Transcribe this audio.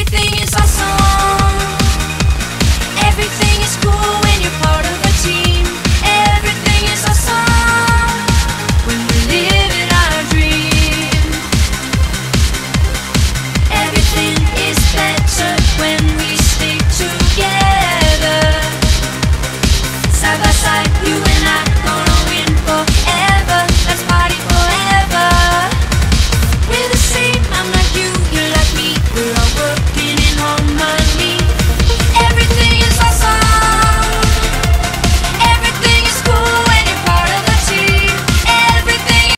everything